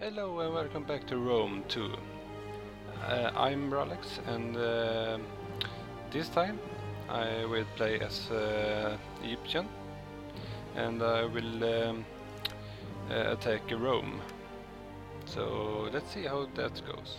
Hello and welcome back to Rome 2. Uh, I'm Ralex and uh, this time I will play as uh, Egyptian and I will um, uh, attack Rome. So let's see how that goes.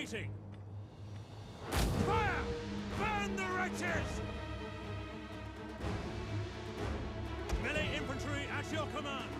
Waiting! Fire! Burn the wretches! Melee infantry at your command!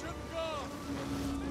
shouldn't go.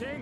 Waiting.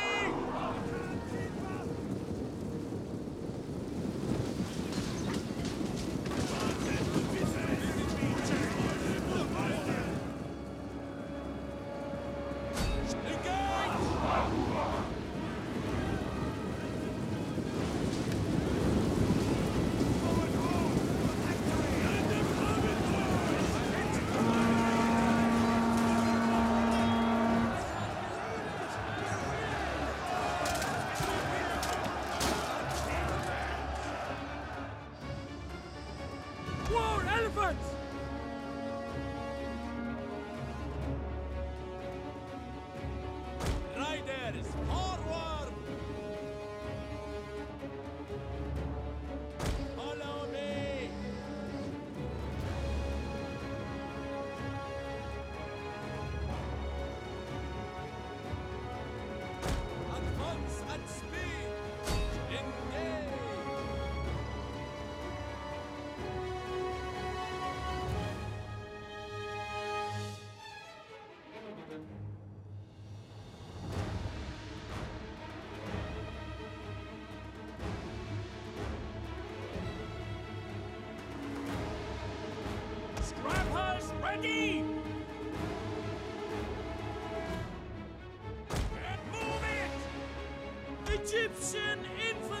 elephants! Egyptian infantry!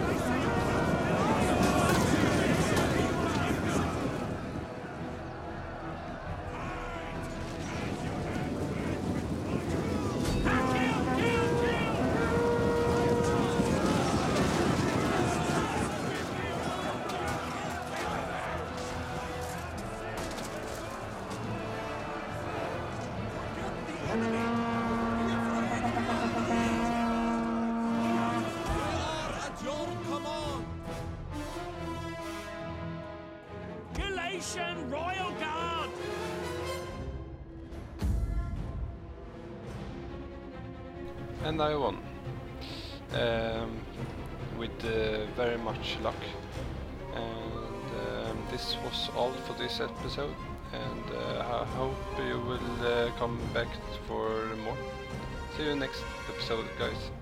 And I won. Um, with uh, very much luck. And um, this was all for this episode. And uh, I hope you will uh, come back for more. See you next episode, guys.